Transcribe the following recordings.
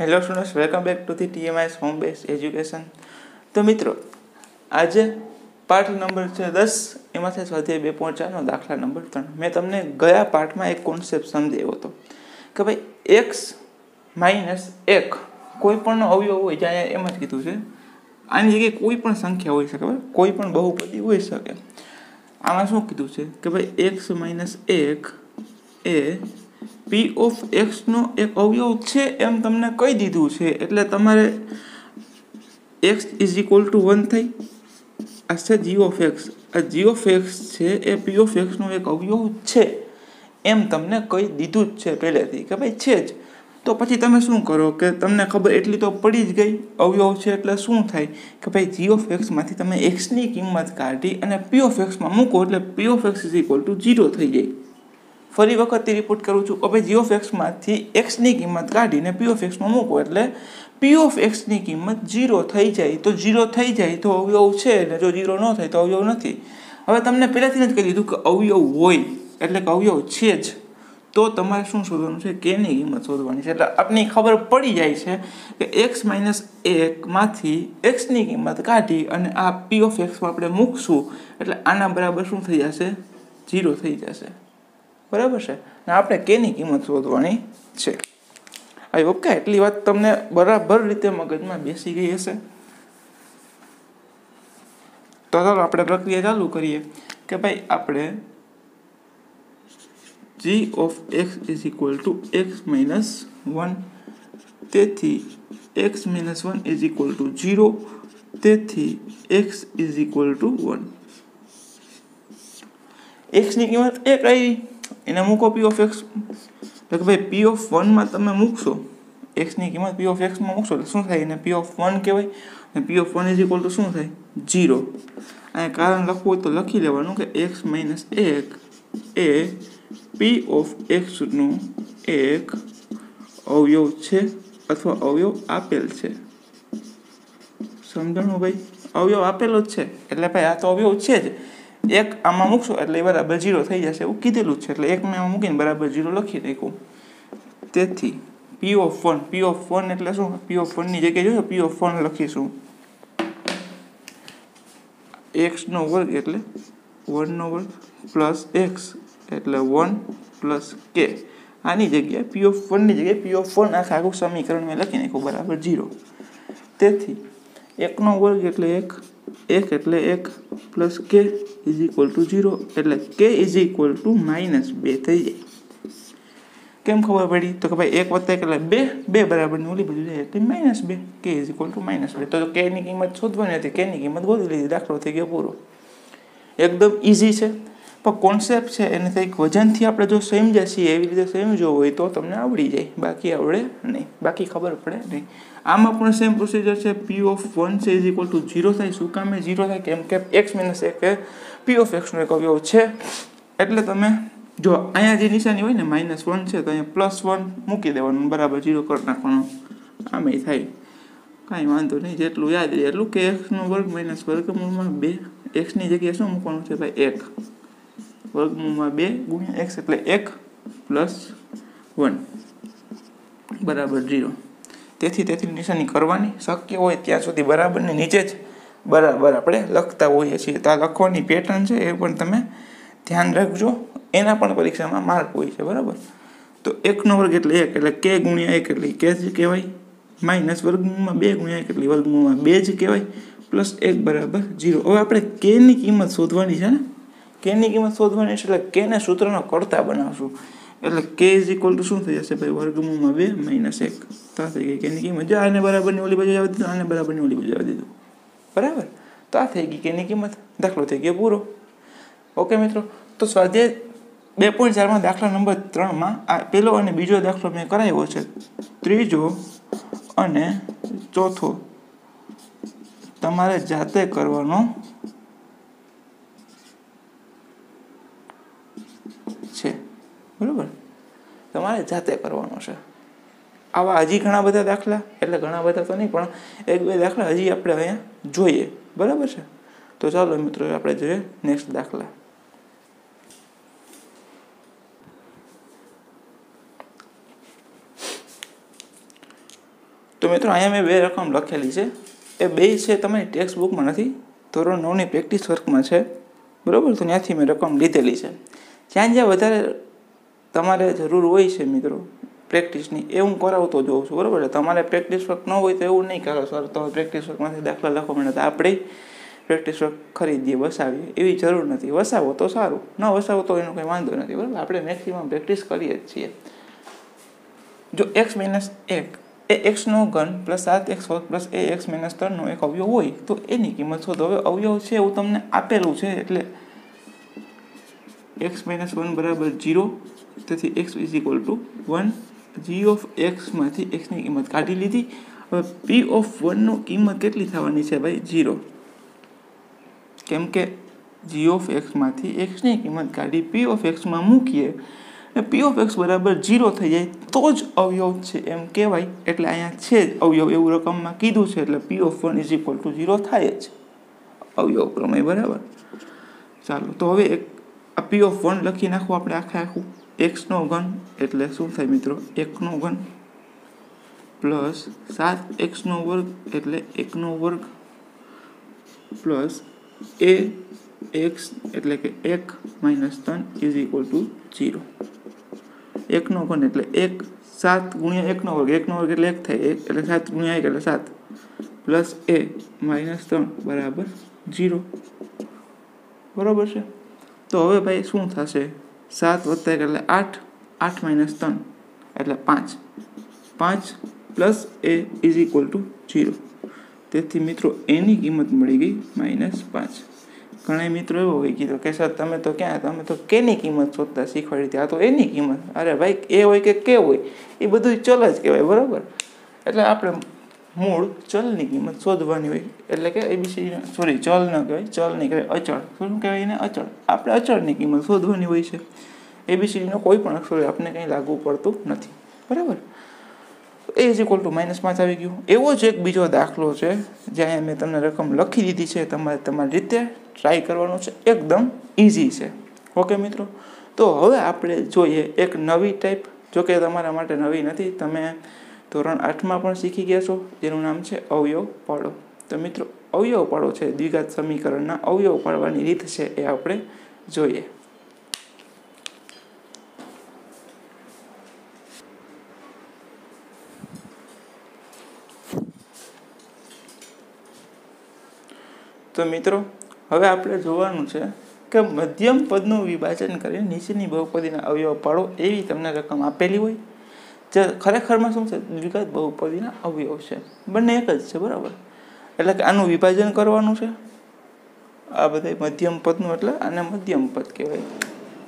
Hello students welcome back to the TMIS home base education તો મિત્રો, આજે પાઠ નંબર છે દસ, એમાંથી સ્વાધ્યાય બે ચારનો દાખલા નંબર ત્રણ. મેં તમને ગયા પાઠમાં એક કોન્સેપ્ટ સમજાવ્યો હતો કે ભાઈ એક્સ માઇનસ એક કોઈ પણ અવયવ હોય જ્યાં એમ જ કીધું છે. આની જગ્યાએ કોઈ પણ સંખ્યા હોઈ શકે, બરાબર? કોઈ પણ બહુપદી હોઈ શકે. આમાં શું કીધું છે કે ભાઈ એક્સ માઇનસ એક એ પી ઓફ એક્સનો એક અવયવ છે એમ તમને કહી દીધું છે. એટલે તમારે x is equal to one થઈ. આ છે જી ઓફ એક્સ આ જી ઓફ એક્સ છે એ પી ઓફ એક્સનો એક અવયવ છે. એમ તમને કહી દીધું જ છે પહેલેથી કે ભાઈ છે જ. તો પછી તમે શું કરો કે તમને ખબર એટલી તો પડી જ ગઈ અવયવ છે એટલે શું થાય? કે ભાઈ જી ઓફ એક્સમાંથી તમે એક્સની કિંમત કાઢી અને પી ઓફ એક્સમાં મૂકો એટલે P of x is equal to zero થઈ જાય. ફરી વખતથી રિપોર્ટ કરું છું. ભાઈ જી ઓફ એક્સમાંથી એક્સની કિંમત કાઢીને પી ઓફ એક્સમાં મૂકો. એટલે પી ઓફ એક્સની કિંમત ઝીરો થઈ જાય. તો ઝીરો થઈ જાય તો અવયવ છે. ને જો ઝીરો ન થાય તો અવયવ નથી. હવે તમને પહેલાંથી જ કહી દીધું કે અવયવ હોય. એટલે કે અવયવ છે જ. તો તમારે શું શોધવાનું છે? કેની કિંમત શોધવાની છે. એટલે આપની ખબર પડી જાય છે કે એક્સ માઇનસ એકમાંથી એક્સની કિંમત કાઢી અને આ પી ઓફ એક્સમાં આપણે મૂકશું. એટલે આના બરાબર શું થઈ જશે? ઝીરો થઈ જશે. બરાબર છે? ને આપણે કેની કિંમત શોધવાની છે? આઈ ઓકે એટલી વાત તમને બરાબર રીતે મગજમાં બેસી ગઈ હશે? તો ચાલો આપણે પ્રક્રિયા ચાલુ કરીએ કે ભાઈ આપણે g of x is equal to x minus one તેથી x minus one is equal to zero તેથી x is equal to one એક્સની કિંમત એક આવી. એને મૂકો પી ઓફ એક્સ એટલે કે ભાઈ પી ઓફ વનમાં તમે મૂકશો. એક્સની કિંમત પી ઓફ એક્સમાં મૂકશો એટલે શું થાય? એને પી ઓફ વન કહેવાય. અને p of one is equal to શું થાય? જીરો અને કારણ લખવું હોય તો લખી લેવાનું કે એક્સ માઇનસ એક એ પી ઓફ એક્સનું એક અવયવ છે અથવા અવયવ આપેલ છે. સમજાણું ભાઈ? અવયવ આપેલો જ છે. એટલે ભાઈ, આ તો અવયવ છે જ. એક આમાં મૂકશો એટલે એ બરાબર જીરો થઈ જશે. એવું કીધેલું જ છે. એટલે એક મેં આમાં મૂકીને બરાબર જીરો લખી નાખ્યું. તેથી p of one p of one એટલે શું? પી ઓફ વનની જગ્યાએ જોઈએ પી ઓફ વન લખીશું. એક્સનો વર્ગ એટલે વનનો વર્ગ પ્લસ એક્સ એટલે વન પ્લસ કે આની જગ્યાએ પી ઓફ વનની જગ્યાએ પી ઓફ વન આખા આખું સમીકરણ મેં લખી નાખ્યું, બરાબર જીરો તેથી એકનો વર્ગ એટલે એક એક એટલે એક પ્લસ કે ઇઝ ઇક્વલ ટુ ઝીરો એટલે કે ઇઝ ઇક્વલ ટુ માઇનસ બે થઈ જાય. કેમ ખબર પડી? તો કે ભાઈ એક વત્તા એક એટલે બે બે બરાબરની ઓલી બાજુ જાય એટલે માઇનસ બે, કે ઇઝ ઇક્વલ ટુ માઇનસ બે. તો કેની કિંમત શોધવાની હતી કેની કિંમત ગોતી લીધી, દાખલો થઈ ગયો પૂરો. એકદમ ઇઝી છે. પણ કોન્સેપ્ટ છે, એને કંઈક વજનથી આપણે જો સમજ્યા છીએ, એવી રીતે સમજો હોય તો તમને આવડી જાય. બાકી આવડે નહીં. બાકી ખબર પડે નહીં. આમાં પણ સેમ પ્રોસિજર છે પી ઓફ વન છે ઇઝ ઇક્વલ ટુ ઝીરો થાય. શું કામે ઝીરો થાય? કેમ કે એક્સ માઇનસ એક પી ઓફ એક્સનો એક અવયવ છે. એટલે તમે જો અહીંયા જે નિશાની હોય ને માઇનસ વન છે, તો અહીંયા પ્લસ વન મૂકી દેવાનું. બરાબર ઝીરો કરી નાખવાનું. આમે થાય. કાંઈ વાંધો નહીં. જેટલું યાદ રહે એટલું કે એક્સનો વર્ગ માઇનસ વર્ગમૂળમાં બે. એક્સની જગ્યાએ શું મૂકવાનું છે? ભાઈ એક. વર્ગમૂળમાં બે ગુણ્યા એક્સ એટલે એક પ્લસ વન બરાબર ઝીરો તેથી તેથી નિશાની કરવાની શક્ય હોય ત્યાં સુધી બરાબરની નીચે જ બરાબર આપણે લખતા હોઈએ છીએ. તો આ લખવાની પેટર્ન છે, એ પણ તમે ધ્યાન રાખજો. એના પણ પરીક્ષામાં માર્ક હોય છે, બરાબર? તો એકનો વર્ગ એટલે એક, એટલે કે ગુણ્યા એક એટલે કે જ કહેવાય. માઇનસ વર્ગમૂળમાં બે ગુણ્યા એક એટલે વર્ગમૂળમાં બે જ કહેવાય. પ્લસ એક બરાબર ઝીરો હવે આપણે કેની કિંમત શોધવાની છે ને? કેની કિંમત શોધવાની છે? એટલે કેને સૂત્રનો કરતા બનાવશું? એટલે કે ઇઝ ઇક્વલ ટુ શું થઈ જશે ભાઈ? વર્ગમૂળમાં બે માઇનસ એક. તો થઈ ગઈ. કેની કિંમત? જો આને બરાબરની ઓલી બાજુ આવવા દીધું, આને બરાબરની ઓલી બાજુ આવી દીધું. બરાબર? તો આ થઈ ગઈ કેની કિંમત. દાખલો થઈ ગયો પૂરો. ઓકે મિત્રો? તો સ્વાધ્યાય બે પોઈન્ટ ચારમાં દાખલા નંબર ત્રણમાં આ પહેલો અને બીજો દાખલો મેં કરાવ્યો છે. ત્રીજો અને ચોથો તમારે જાતે કરવાનો છે. બરાબર? તમારે જાતે કરવાનો છે. આવા હજી ઘણા બધા દાખલા, એટલે ઘણા બધા તો નહીં, પણ એક બે દાખલા હજી આપણે અહીંયા જોઈએ. બરાબર છે? તો ચાલો મિત્રો આપણે જોઈએ નેક્સ્ટ દાખલા. તો મિત્રો, અહીંયા મેં બે રકમ લખેલી છે. એ બે છે તમારી ટેક્સ્ટ બુકમાં નથી, ધોરણ નવની પ્રેક્ટિસ વર્કમાં છે. બરાબર? તો ત્યાંથી મેં રકમ લીધેલી છે. જ્યાં જ્યાં વધારે તમારે જરૂર હોય છે મિત્રો પ્રેક્ટિસની, એ હું કરાવતો જોઉં છું, બરાબર એટલે તમારે પ્રેક્ટિસ વર્ક ન હોય તો એવું નહીં કરો, સર. તો પ્રેક્ટિસ વર્કમાંથી દાખલા લખો, મને તો આપણે પ્રેક્ટિસ વર્ક ખરીદીએ વસાવીએ. એવી જરૂર નથી. વસાવો તો સારું. ન વસાવો તો એનો કંઈ વાંધો નથી, બરાબર? આપણે મેક્સિમમ પ્રેક્ટિસ કરીએ જ છીએ. જો એક્સ માઇનસ એક, એ એક્સનો ઘન પ્લસ સાત એક્સ વર્ગ પ્લસ એ એક્સ માઇનસ ત્રણનો એક અવયવ હોય, તો એની કિંમત શોધો. હવે અવયવ છે એવું તમને આપેલું છે, એટલે એક્સ માઇનસ વન બરાબર જીરો તેથી x is equal to one g of એક્સમાંથી એક્સની કિંમત કાઢી લીધી. હવે પી ઓફ વનનું કિંમત કેટલી થવાની છે ભાઈ? જીરો કેમ કે જી ઓફ એક્સમાંથી એક્સની કિંમત કાઢી પી ઓફ એક્સમાં મૂકીએ. પી ઓફ એક્સ બરાબર જીરો થઈ જાય તો જ અવયવ છે એમ કહેવાય. એટલે અહીંયા છે જ અવયવ એવું રકમમાં કીધું છે. એટલે p of one is equal to zero થાય જ. અવયવ પ્રમેય બરાબર. ચાલો, તો હવે એક આ પી ઓફ વન લખી નાખવું આપણે આખે આખું એક્સનો ઘન, એટલે શું થાય મિત્રો? એકનો ઘન પ્લસ સાત એક્સનો વર્ગ, એટલે એકનો વર્ગ પ્લસ એ એક્સ એટલે કે એક માઇનસ ત્રણ ઇઝ ઇક્વલ ટુ ઝીરો એકનો ઘન, એટલે એક, સાત ગુણ્યા એકનો વર્ગ. એકનો વર્ગ એટલે એક થાય એક, એટલે સાત ગુણ્યા એક, એટલે સાત. પ્લસ એ માઇનસ ત્રણ બરાબર ઝીરો બરાબર છે? તો હવે ભાઈ શું થશે? સાત વત્તા એક એટલે આઠ આઠ માઇનસ ત્રણ એટલે પાંચ. પાંચ plus a is equal to zero તેથી મિત્રો એની કિંમત મળી ગઈ માઇનસ પાંચ. ઘણા મિત્રો એવો હોય કીધો કે સર તમે તો ક્યાં? તમે તો કેની કિંમત શોધતા શીખવાડી હતી આ તો એની કિંમત. અરે ભાઈ એ હોય કે કે હોય? એ બધું ચલ જ કહેવાય, બરાબર? એટલે આપણે મૂળ ચલની કિંમત શોધવાની હોય. એટલે કે એબીસી સોરી ચલ ન કહેવાય ચલ નહીં કહેવાય અચળ. શું કહેવાય એને? અચળ. આપણે અચળની કિંમત શોધવાની હોય છે. એબીસીડીનો કોઈ પણ અક્ષર આપણે કંઈ લાગુ પડતું નથી. બરાબર? A is equal to minus પાંચ આવી ગયું. એવો જ એક બીજો દાખલો છે, જ્યાં મેં તમને રકમ લખી દીધી છે. તમારે તમારી રીતે ટ્રાય કરવાનો છે. એકદમ ઇઝી છે. ઓકે મિત્રો? તો હવે આપણે જોઈએ એક નવી ટાઈપ જો કે તમારા માટે નવી નથી. તમે ધોરણ આઠમાં પણ શીખી ગયા છો, જેનું નામ છે અવયવ પાડો. તો મિત્રો, અવયવ પાડો છે, દ્વિઘાત સમીકરણના અવયવ પાડવાની રીત છે એ આપણે જોઈએ. તો મિત્રો, હવે આપણે જોવાનું છે કે મધ્યમ પદનું વિભાજન કરીને નીચેની બહુપદીના અવયવ પાડો એવી તમને રકમ આપેલી હોય. જે ખરેખરમાં શું છે? દ્વિઘાત બહુપદીના અવયવ છે. બંને એક જ છે, બરાબર? એટલે કે આનું વિભાજન કરવાનું છે. આ બધા મધ્યમ પદનું એટલે આને મધ્યમ પદ કહેવાય.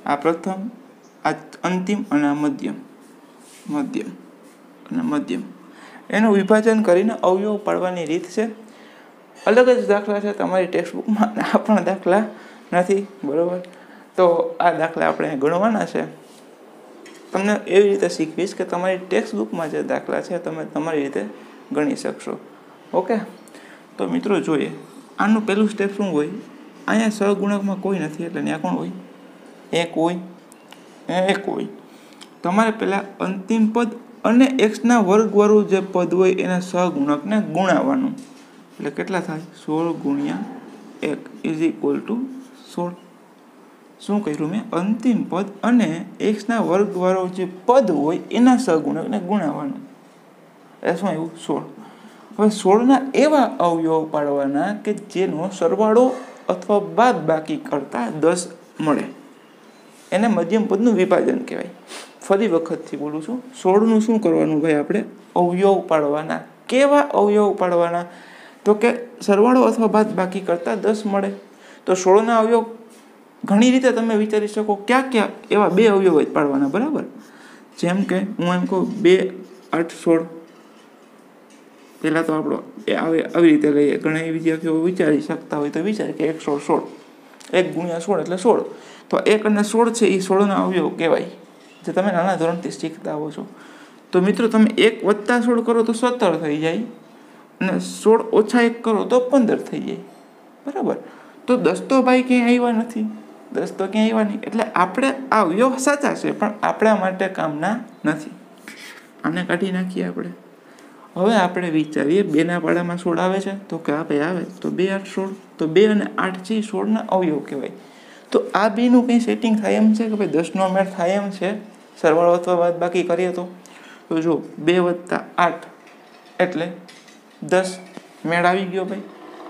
આ પ્રથમ, આ અંતિમ અને આ મધ્યમ. મધ્યમ અને મધ્યમ. એનું વિભાજન કરીને અવયવ પાડવાની રીત છે. અલગ જ દાખલા છે તમારી ટેક્સ્ટબુકમાં આ પણ દાખલા નથી, બરાબર? તો આ દાખલા આપણે ગણવાના છે. તમને એવી રીતે શીખવીશ કે તમારી ટેક્સ્ટ બુકમાં જે દાખલા છે, તમે તમારી રીતે ગણી શકશો. ઓકે? તો મિત્રો જોઈએ, આનું પહેલું સ્ટેપ શું હોય? અહીંયા સહગુણકમાં કોઈ નથી, એટલે ત્યાં કોણ હોય? એક હોય એક હોય. તમારે પહેલાં અંતિમ પદ અને એક્સના વર્ગવાળું જે પદ હોય, એના સહગુણકને ગુણાવવાનું એટલે કેટલા થાય? સોળ ગુણ્યા એક ઇઝ ઇક્વલ ટુ સોળ. શું કર્યું મેં? અંતિમ પદ અને એક્સના વર્ગવાળો જે પદ હોય એના સહગુણકને ગુણાવવાનું. એ શું આવ્યું સોળ. હવે સોળના એવા અવયવ પાડવાના કે જેનો સરવાળો અથવા બાદ બાકી કરતા દસ મળે. એને મધ્યમ પદનું વિભાજન કહેવાય. ફરી વખતથી બોલું છું. સોળનું શું કરવાનું ભાઈ આપણે? અવયવ પાડવાના. કેવા અવયવ પાડવાના? તો કે સરવાળો અથવા બાદ બાકી કરતાં દસ મળે. તો સોળના અવયવ ઘણી રીતે તમે વિચારી શકો ક્યાં ક્યાં એવા બે અવયવ જ પાડવાના, બરાબર? જેમ કે હું એમ કહું, બે, આઠ, સોળ. પહેલાં તો આપણો એ આવે આવી રીતે લઈએ. ઘણા વિદ્યાર્થીઓ વિચારી શકતા હોય તો વિચારે કે એક સોળ સોળ. એક ગુણ્યા સોળ એટલે સોળ. તો એક અને સોળ છે એ સોળના અવયવ કહેવાય, જે તમે નાના ધોરણથી શીખતા હો છો. તો મિત્રો, તમે એક વત્તા સોળ કરો તો સત્તર થઈ જાય અને સોળ ઓછા એક કરો તો પંદર થઈ જાય. બરાબર? તો દસ તો ભાઈ ક્યાંય આવ્યા નથી. દસ તો ક્યાંય આવ્યા નહીં. એટલે આપણે આ અવયવ સાચા છે, પણ આપણા માટે કામના નથી. આને કાઢી નાખીએ આપણે. હવે આપણે વિચારીએ, બેના પાડામાં સોળ આવે છે, તો કે આ ભાઈ આવે, તો બે આઠ સોળ, તો બે અને આઠ છે સોળના અવયવ કહેવાય. તો આ બેનું કંઈ સેટિંગ થાય એમ છે કે ભાઈ દસનો મેળ થાય એમ છે? સરવાળો અથવા બાદ બાકી કરીએ તો? તો જો, બે વત્તા આઠ એટલે દસ મેળ આવી ગયો ભાઈ.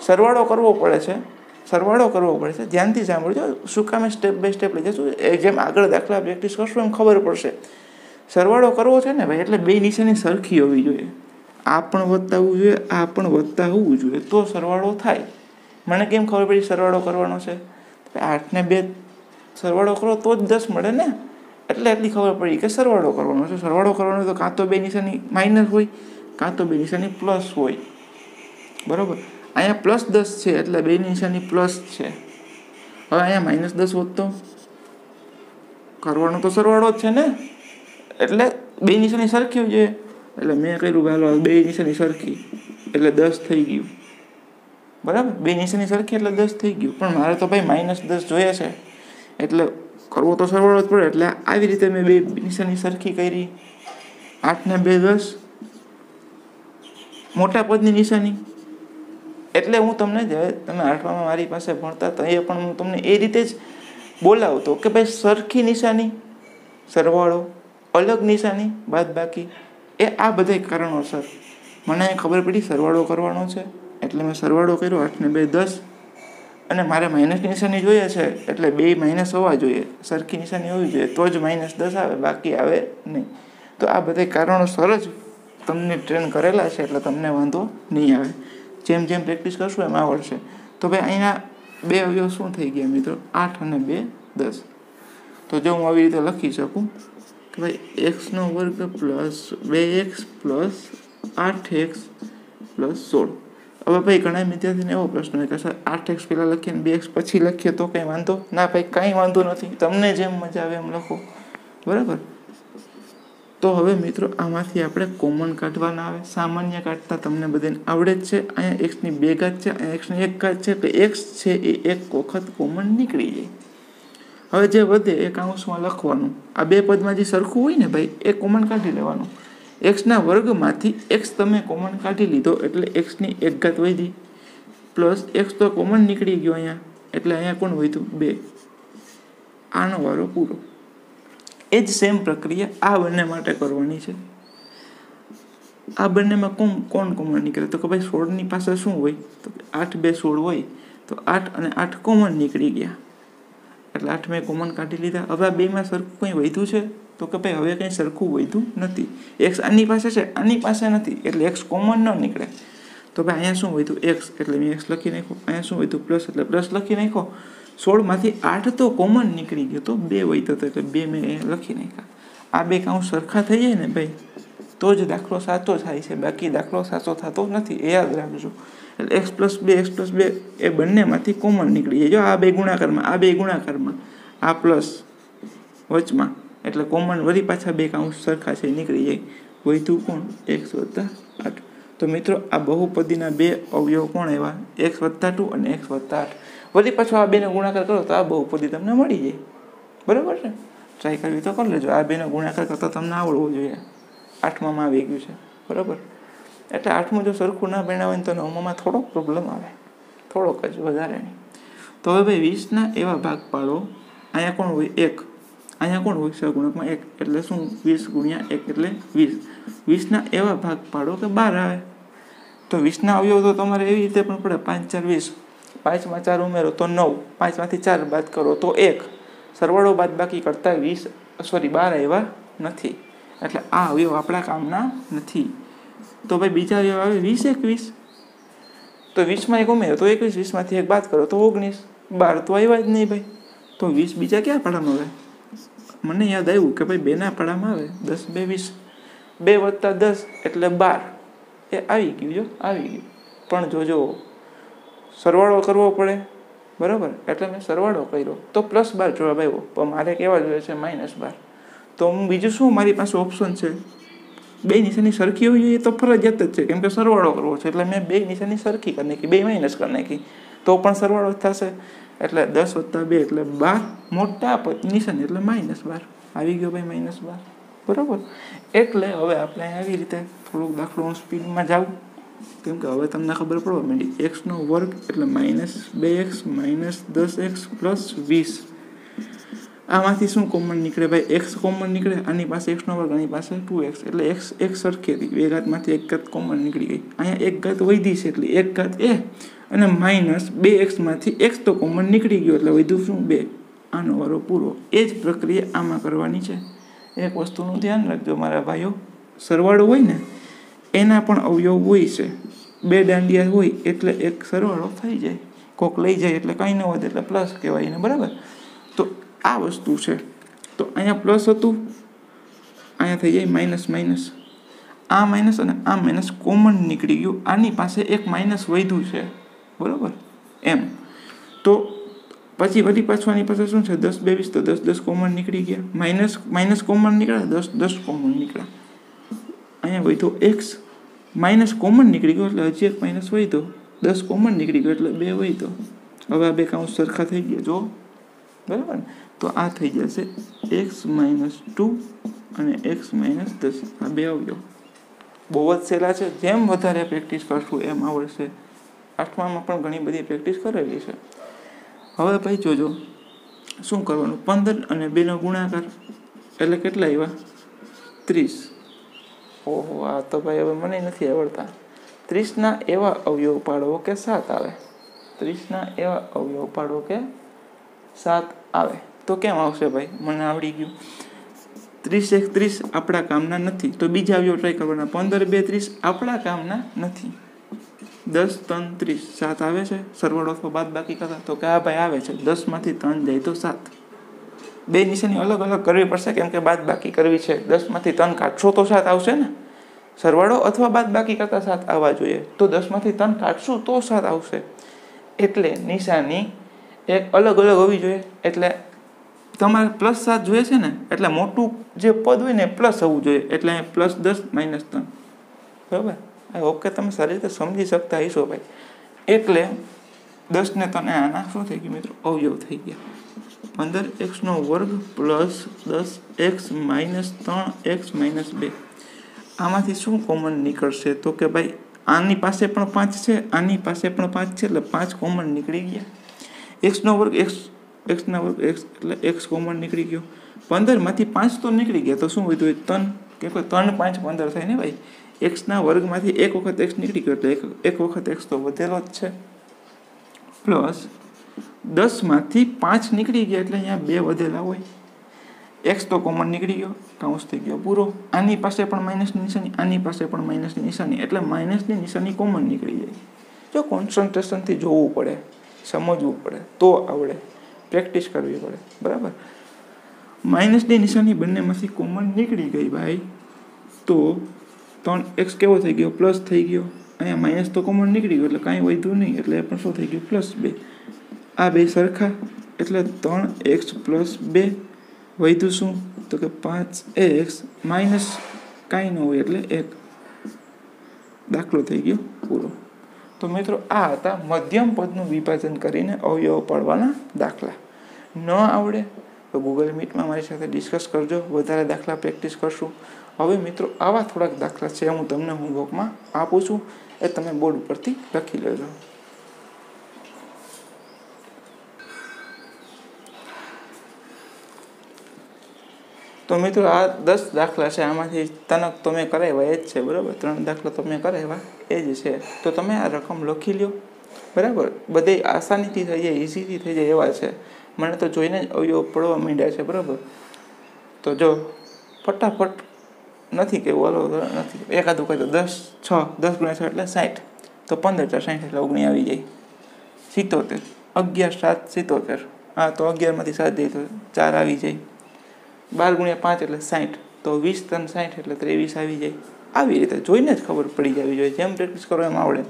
સરવાળો કરવો પડે છે સરવાળો કરવો પડે છે. ધ્યાનથી સાંભળજો. શું કામે સ્ટેપ બાય સ્ટેપ લઈ જશું? જેમ આગળ દાખલા પ્રેક્ટિસ કરશું એમ ખબર પડશે. સરવાળો કરવો છે ને ભાઈ, એટલે બે નિશાની સરખી હોવી જોઈએ. આ પણ વધતા હોવું જોઈએ, આ પણ વધતા હોવું જોઈએ. તો સરવાળો થાય. મને કેમ ખબર પડી સરવાળો કરવાનો છે? આઠને બે સરવાળો કરો તો જ દસ મળે ને? એટલે એટલી ખબર પડી કે સરવાળો કરવાનો છે. સરવાળો કરવાનો તો કાં તો બે નિશાની માઇનસ હોય, કાં તો બે નિશાની પ્લસ હોય. બરાબર? અહીંયા પ્લસ દસ છે, એટલે બે નિશાની પ્લસ છે. હવે અહીંયા માઇનસ દસ હોત તો કરવાનો તો સરવાળો જ છે ને? એટલે બે નિશાની સરખી જોઈએ એટલે મેં કર્યું હાલો બે નિશાની સરખી. એટલે દસ થઈ ગયું. બરાબર? બે નિશાની સરખી એટલે દસ થઈ ગયું. પણ મારે તો ભાઈ માઇનસ દસ જોઈએ છે. એટલે કરવો તો સરવાળો જ પડે. એટલે આવી રીતે મેં બે નિશાની સરખી કરી. આઠને બે દસ. મોટા પદની નિશાની. એટલે હું તમને જ તમે આઠમામાં મારી પાસે ભણતા તો એ પણ હું તમને એ રીતે જ બોલાવતો કે ભાઈ સરખી નિશાની, સરવાળો, અલગ નિશાની બાદ બાકી એ આ બધા કારણોસર. મને ખબર પડી સરવાળો કરવાનો છે, એટલે મેં સરવાળો કર્યો આઠને બે દસ, અને મારે માઇનસ નિશાની જોઈએ છે, એટલે બે માઇનસ હોવા જોઈએ. સરખી નિશાની હોવી જોઈએ, તો જ માઇનસ દસ આવે, બાકી આવે નહીં. તો આ બધા કારણોસર જ તમને ટ્રેન કરેલા છે, એટલે તમને વાંધો નહીં આવે. જેમ જેમ પ્રેક્ટિસ કરશું એમ આવડશે તો ભાઈ અહીંના બે અવયવ શું થઈ ગયા મિત્રો? આઠ અને બે, દસ. તો જો હું આવી રીતે લખી શકું, કે ભાઈ એક્સનો વર્ગ પ્લસ બે એક્સ પ્લસ આઠ એક્સ પ્લસ સોળ. હવે ભાઈ ઘણા વિદ્યાર્થીને એવો પ્રશ્ન હોય કે સર, આઠ એક્સ પહેલાં લખીએ ને બે એક્સ પછી લખીએ તો કંઈ વાંધો? ના ભાઈ, કાંઈ વાંધો નથી. તમને જેમ મજા આવે એમ લખો. બરાબર? તો હવે મિત્રો, આમાંથી આપણે કોમન કાઢવાના આવે. સામાન્ય કાઢતા તમને બધાને આવડે જ છે. અહીંયા એક્સની બે ઘાત છે, અહીંયા એક્સની એક ઘાત છે એટલે એક્સ છે એ એક વખત કોમન નીકળી જાય. હવે જે વધે એ કાઉન્સમાં લખવાનું. આ બે પદમાં જે સરખું હોય ને ભાઈ, એ કોમન કાઢી લેવાનું. એક્સના વર્ગમાંથી એક્સ તમે કોમન કાઢી લીધો એટલે એક્સની એક ઘાત વધી. પ્લસ એક્સ તો કોમન નીકળી ગયો અહીંયા, એટલે અહીંયા કોણ વધ્યું? બે. આનો વારો પૂરો. એ જ સેમ પ્રક્રિયા આ બંને માટે કરવાની છે. આ બંનેમાં કોણ કોણ કોમન નીકળે? તો કે ભાઈ સોળની પાસે શું હોય? તો આઠ બે સોળ હોય, તો આઠ અને આઠ કોમન નીકળી ગયા. એટલે આઠ મેં કોમન કાઢી લીધા. હવે આ બેમાં સરખું કંઈ વધ્યું છે? તો કે ભાઈ હવે કંઈ સરખું વધ્યું નથી. એક્સ આની પાસે છે, આની પાસે નથી. એટલે એક્સ કોમન ન નીકળે. તો ભાઈ અહીંયા શું વધ્યું? એક્સ એટલે મેં એક્સ લખી નાખ્યો. અહીંયા શું વધ્યું? પ્લસ. એટલે પ્લસ લખી નાખ્યો. સોળમાંથી આઠ તો કોમન નીકળી ગયો તો બે વધ્યો હતો એટલે બે મેં લખી નાખ્યા. આ બે કાઉન્ટ સરખા થઈ જાય ને ભાઈ, તો જ દાખલો સાચો થાય છે. બાકી દાખલો સાચો થતો નથી, એ યાદ રાખજો. એટલે એક્સ પ્લસ બે એક્સ પ્લસ બે એ બંનેમાંથી કોમન નીકળી જાય. જો આ બે ગુણાકારમાં, આ બે ગુણાકારમાં, આ પ્લસ વચમાં, એટલે કોમન વળી પાછા બે કાઉન્ટ સરખા છે, નીકળી જાય. વધ્યું કોણ? એક્સ વત્તા આઠ. તો મિત્રો, આ બહુપદીના બે અવયવ કોણ એવા એક્સ વત્તા ટુ અને એક્સ વત્તા આઠ. વળી પાછો આ બેનો ગુણાકાર કરો તો આ બહુપદી તમને મળી જાય. બરાબર છે? ટ્રાય કરવી તો કરી લેજો. આ બેનો ગુણાકાર કરતા તમને આવડવો જોઈએ. આઠમામાં આવી ગયું છે. બરાબર? એટલે આઠમું જો સરખું ના ભણાવે તો નવમામાં થોડોક પ્રોબ્લેમ આવે. થોડોક જ વધારે નહીં. તો હવે ભાઈ વીસના એવા ભાગ પાડો. અહીંયા કોણ હોય? એક. અહીંયા કોણ હોય? સહગુણકમાં એક. એટલે શું? વીસ ગુણ્યા એક એટલે વીસ. વીસના એવા ભાગ પાડો કે બાર આવે. તો વીસના અવયવ તો તમારે એવી રીતે પણ પડે. પાંચ ચાર વીસ. પાંચમાં ચાર ઉમેરો તો નવ, પાંચમાંથી ચાર બાદ કરો તો એક. સરવાળો બાદ બાકી કરતાં વીસ સોરી બાર આવ્યા નથી. એટલે આ અવયવ આપણા કામના નથી. તો ભાઈ બીજા અવયવ આવે વીસ એકવીસ. તો વીસમાં એક ઉમેરો, તો એકવીસ, વીસમાંથી એક બાદ કરો તો ઓગણીસ. બાર તો આવ્યા જ નહીં ભાઈ. તો વીસ બીજા ક્યાં પાડામાં આવે? મને યાદ આવ્યું કે ભાઈ બેના પાડામાં આવે. દસ બે વીસ. બે વત્તા દસ એટલે બાર. એ આવી ગયું જો, આવી ગયું. પણ જોજો સરવાળો કરવો પડે? બરાબર. એટલે મેં સરવાળો કર્યો. તો પ્લસ બાર જવાબ આવ્યો પણ મારે કેવા જોઈએ છે? માઇનસ બાર તો હું બીજું શું? મારી પાસે ઓપ્શન છે. બે નિશાની સરખી હોવી જોઈએ તો ફરજિયાત જ છે. કેમ કે સરવાળો કરવો છે. એટલે મેં બે નિશાની સરખી કરી નાખી. બે માઇનસ કરી નાખી. તો પણ સરવાળો થશે. એટલે દસ વત્તા બે એટલે બાર. મોટા નિશાની એટલે માઇનસ બાર આવી ગયો ભાઈ માઇનસ બાર બરાબર? એટલે હવે આપણે આવી રીતે થોડુંક દાખલો હું સ્પીડમાં જાઉં. કેમ કે હવે તમને ખબર પડવા માંડી એક્સનો વર્ગ એટલે માઇનસ બે એક્સ માઇનસ દસ એક્સ પ્લસ વીસ. આમાંથી શું કોમન નીકળે ભાઈ? એક્સ કોમન નીકળે, આની પાસે એક્સનો વર્ગ, આની પાસે ટુ એક્સ એટલે એક્સ એક સરખી હતી બે ઘાતમાંથી એક ઘાત કોમન નીકળી ગઈ. અહીંયા એક ઘાત વધી છે એટલે એક ઘાત એ. અને માઇનસ બે એક્સમાંથી એક્સ તો કોમન નીકળી ગયો એટલે વધુ શું? બે. આનો વારો પૂરો. એ જ પ્રક્રિયા આમાં કરવાની છે. એક વસ્તુનું ધ્યાન રાખજો મારા ભાઈઓ. સરવાળો હોય ને એના પણ અવયવ હોય છે. બે દાંડિયા હોય એટલે એક સરવાળો થઈ જાય. કોક લઈ જાય એટલે કંઈ ન વધે એટલે પ્લસ કહેવાય એને, બરાબર? તો આ વસ્તુ છે. તો અહીંયા પ્લસ હતું. અહીંયા થઈ જાય માઇનસ માઇનસ આ માઇનસ અને આ માઇનસ કોમન નીકળી ગયું. આની પાસે એક માઇનસ વધ્યું છે. બરાબર? એમ. તો પછી વળી પાછું આની પાસે શું છે? દસ બે વીસ તો દસ દસ કોમન નીકળી ગયા. માઇનસ માઇનસ કોમન નીકળ્યા, દસ દસ કોમન નીકળ્યા. અહીંયા વધ્યો એક્સ માઇનસ કોમન નીકળી ગયો એટલે હજી એક માઇનસ વધ્યો દસ કોમન નીકળી ગયો એટલે બે વધ્યો હવે આ બે કાઉન્સ સરખા થઈ ગયા, જો. બરાબર ને? તો આ થઈ જશે એક્સ માઇનસ ટુ અને એક્સ માઇનસ દસ. આ બે આવ્યો બહુ જ સહેલા છે. જેમ વધારે પ્રેક્ટિસ કરશું એમ આવડશે. આઠમામાં પણ ઘણી બધી પ્રેક્ટિસ કરેલી છે. હવે ભાઈ જોજો, શું કરવાનું? પંદર અને બેનો ગુણાકાર. એટલે કેટલા આવ્યા? ત્રીસ. ઓહો, આ તો ભાઈ હવે મને નથી આવડતા. ત્રીસના એવા અવયવ પાડવો કે સાત આવે? ત્રીસના એવા અવયવ પાડવો કે સાત આવે? તો કેમ આવશે ભાઈ? મને આવડી ગયું. ત્રીસ એક ત્રીસ આપણા કામના નથી. તો બીજા અવયવ ટ્રાય કરવાના. પંદર બે ત્રીસ આપણા કામના નથી. દસ, ત્રણ, ત્રીસ. સાત આવે છે? સરવાળો અથવા બાદ બાકી કરતા. તો કે આ ભાઈ આવે છે. દસમાંથી ત્રણ જાય તો સાત. બે નિશાની અલગ અલગ કરવી પડશે, કેમ કે બાદ બાકી કરવી છે. દસમાંથી ત્રણ કાઢશો તો સાત આવશે ને? સરવાળો અથવા બાદ બાકી કરતાં સાત આવવા જોઈએ. તો દસમાંથી ત્રણ કાઢશું તો સાત આવશે. એટલે નિશાની એક અલગ અલગ હોવી જોઈએ. એટલે તમારે પ્લસ સાત જોઈએ છે ને? એટલે મોટું જે પદ હોય ને પ્લસ હોવું જોઈએ. એટલે પ્લસ દસ માઇનસ ત્રણ. બરાબર? આઈ હોપ કે તમે સારી રીતે સમજી શકતા હશો ભાઈ. એટલે દસ ને તને આના. શું થઈ ગયું મિત્રો? અવયવ થઈ ગયા. પંદર એક્સનો વર્ગ પ્લસ દસ એક્સ માઇનસ ત્રણ એક્સ માઇનસ બે. આમાંથી શું કોમન નીકળશે? તો કે ભાઈ, આની પાસે પણ પાંચ છે, આની પાસે પણ પાંચ છે, એટલે પાંચ કોમન નીકળી ગયા. એક્સનો વર્ગ એક્સ એક્સના વર્ગ એક્સ એટલે એક્સ કોમન નીકળી ગયો. પંદરમાંથી પાંચ તો નીકળી ગયા, તો શું વધ્યું? ત્રણ. કે કોઈ ત્રણ પાંચ પંદર થાય ને ભાઈ? એક્સના વર્ગમાંથી એક વખત એક્સ નીકળી ગયો, એટલે એક એક વખત એક્સ તો વધેલો જ છે. પ્લસ દસમાંથી પાંચ નીકળી ગયા એટલે અહીંયા બે વધેલા હોય. એક્સ તો કોમન નીકળી ગયો કાઉન્સ થઈ ગયો પૂરો. આની પાસે પણ માઇનસની નિશાની, આની પાસે પણ માઇનસની નિશાની, એટલે માઇનસની નિશાની કોમન નીકળી જાય. જો કોન્સન્ટ્રેશનથી જોવું પડે, સમજવું પડે, તો આવડે. પ્રેક્ટિસ કરવી પડે, બરાબર? માઇનસની નિશાની બંનેમાંથી કોમન નીકળી ગઈ ભાઈ. તો ત્રણ એક્સ કેવો થઈ ગયો? પ્લસ થઈ ગયો. અહીંયા માઇનસ તો કોમન નીકળી ગયો, એટલે કાંઈ વધ્યું નહીં, એટલે એ પણ શું થઈ ગયું? પ્લસ બે. આ બે સરખા? એટલે ત્રણ એક્સ પ્લસ બે વધ્યું શું? તો કે પાંચ એક્સ માઇનસ કાંઈ ન હોય એટલે એક. દાખલો થઈ ગયો પૂરો. તો મિત્રો, આ હતા મધ્યમ પદનું વિભાજન કરીને અવયવ પાડવાના દાખલા. ન આવડે તો ગૂગલ મીટમાં મારી સાથે ડિસ્કસ કરજો. વધારે દાખલા પ્રેક્ટિસ કરશું. હવે મિત્રો, આવા થોડાક દાખલા છે. હું તમને હોમવર્કમાં આપું છું. એ તમે બોર્ડ ઉપરથી લખી લેજો. તો મિત્રો આ દસ દાખલા છે, આમાંથી તનક તો મેં કરાવ્યા, એ જ છે, બરાબર? ત્રણ દાખલા તો મેં કરાવ્યા, એ જ છે. તો તમે આ રકમ લખી લ્યો, બરાબર? બધે આસાનીથી થઈ જાય ઇઝીથી થઈ જાય એવા છે. મને તો જોઈને જ અવયવ પડવા માંડ્યા છે, બરાબર? તો જો, ફટાફટ નથી કે ઓલો નથી. એકાદું કહી તો દસ, છ, દસ ગુણ્યા છ એટલે સાઠ તો પંદર ચાર સાઠ એટલે ઓગણી આવી જાય. સિત્તોતેર. અગિયાર, સાત, સિત્તોતેર. હા, તો અગિયારમાંથી સાત જાય તો ચાર આવી જાય. બાર ગુણ્યા પાંચ એટલે સાઠ તો વીસ ત્રણ સાઠ એટલે ત્રેવીસ આવી જાય. આવી રીતે જોઈને જ ખબર પડી જવી જોઈએ. જેમ પ્રેક્ટિસ કરો એમ આવડે.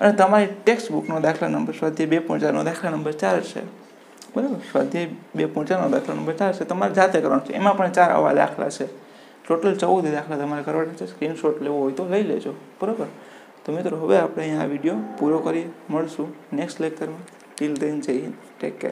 અને તમારી ટેક્સ્ટ બુકનો દાખલા નંબર સ્વાધ્યાય બે પોઈન્ટ દાખલા નંબર ચાર છે. બરાબર? સ્વાધ્યાય બે પોઈન્ટ દાખલા નંબર ચાર છે. તમારે જાતે કરવાનો છે. એમાં પણ ચાર આવા દાખલા છે. ટોટલ ચૌદ દાખલા તમારે કરવાના છે. સ્ક્રીનશોટ લેવો હોય તો લઈ લેજો. બરાબર? તો મિત્રો, હવે આપણે અહીંયા આ વીડિયો પૂરો કરીએ. મળશું નેક્સ્ટ લેક્ચરમાં ટીલ દેન જઈ ટેક કેર